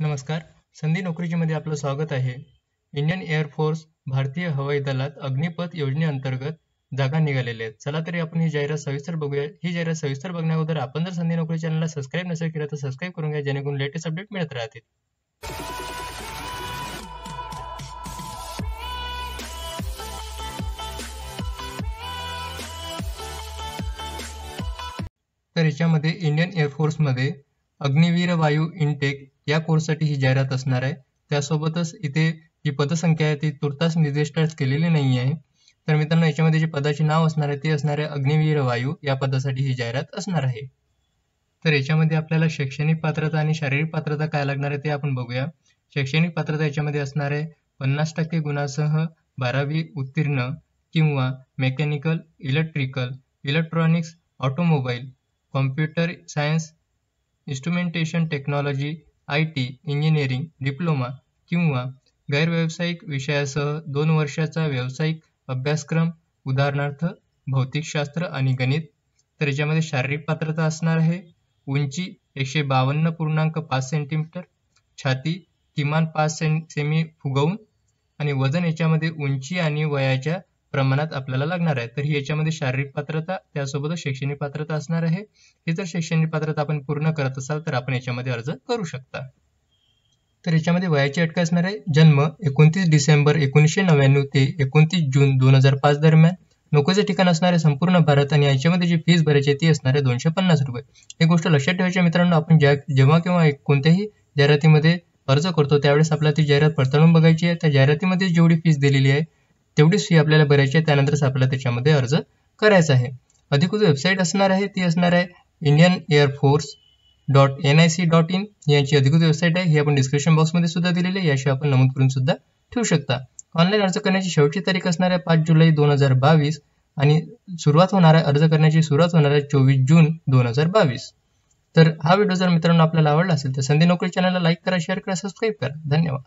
नमस्कार. संधी नोकरीमध्ये आपलं स्वागत आहे. इंडियन एअरफोर्स भारतीय हवाई दलात अग्निपथ योजनेअंतर्गत जागा निघालेल्या आहेत. चला तरी आपण ही जाहिरात सविस्तर बघूया. ही जाहिरात सविस्तर बघण्याअगोदर आपण जर संधी नोकरी चॅनलला सबस्क्राईब नसेल केलं तर सबस्क्राईब करून घ्या जेणेकरून लेटेस्ट अपडेट मिळत राहतील. तर याच्यामध्ये इंडियन एअरफोर्समध्ये अग्निवीर वायू इनटेक या कोर्ससाठी ही जाहिरात असणार आहे. त्यासोबतच इथे जी पदसंख्या आहे ती तुर्तास निर्दिष्ट केलेली नाही आहे. तर मित्रांनो याच्यामध्ये जे पदाचे नाव असणार आहे ते असणार आहे अग्निवीर वायू. या पदासाठी ही जाहिरात असणार आहे. तर याच्यामध्ये आपल्याला शैक्षणिक पात्रता आणि शारीरिक पात्रता काय लागणार आहे ते आपण बघूया. शैक्षणिक पात्रता याच्यामध्ये असणार आहे पन्नास टक्के गुणासह बारावी उत्तीर्ण किंवा mechanical electrical electronics automobile computer science instrumentation technology I T engineering diploma किंवा गैरव्यावसायिक विषयासह दोन वर्षाचा व्यावसायिक अभ्यासक्रम उदाहरणार्थ भौतिकशास्त्र आणि गणित तर याच्यामध्ये शारीरिक पात्रता असणार आहे. उंची एकशे बावन्न पूर्णांक पाच सेंटीमीटर छाती किमान पाच सें सेमी फुगवून आणि वजन याच्यामध्ये उंची आणि वयाच्या प्रमाणात आपल्याला लागणार आहे. तर ही याच्यामध्ये शारीरिक पात्रता त्यासोबत शैक्षणिक पात्रता असणार आहे. ही जर शैक्षणिक पात्रता आपण पूर्ण करत असाल तर आपण याच्यामध्ये अर्ज करू शकता. तर याच्यामध्ये वयाची अटका असणार आहे? जन्म एकोणतीस डिसेंबर एकोणीसशे नव्याण्णव ते एकोणतीस जून दोन हजार पाच दरम्यान. नोकरीचे ठिकाण असणारे संपूर्ण भारत आणि याच्यामध्ये जी फीस भरायची ती असणार आहे दोनशे पन्नास रुपये. ही गोष्ट लक्षात ठेवायची मित्रांनो आपण ज्या जेव्हा केव्हा कोणत्याही जाहिरातीमध्ये अर्ज करतो त्यावेळेस आपल्याला ती जाहिरात पडताळून बघायची आहे. त्या जाहिरातीमध्ये जेवढी फीस दिलेली आहे तेवढीच फी आपल्याला भरायची आहे त्यानंतरच आपल्याला त्याच्यामध्ये अर्ज करायचा आहे. अधिकृत वेबसाईट असणार आहे ती असणार आहे Indian air force dot N I C dot in यांची अधिकृत वेबसाईट आहे ही आपण डिस्क्रिप्शन बॉक्समध्ये सुद्धा दिलेली आहे याशिवाय आपण नमूद करून सुद्धा ठेवू शकता. ऑनलाईन अर्ज करण्याची शेवटची तारीख असणार आहे पाच जुलै दोन हजार बावीस आणि सुरुवात होणार आहे अर्ज करण्याची सुरुवात होणार आहे चोवीस जून दोन हजार बावीस. तर हा व्हिडिओ जर मित्रांनो आपल्याला आवडला असेल तर संधी नोकरी चॅनलला लाईक करा शेअर करा सबस्क्राईब करा. धन्यवाद.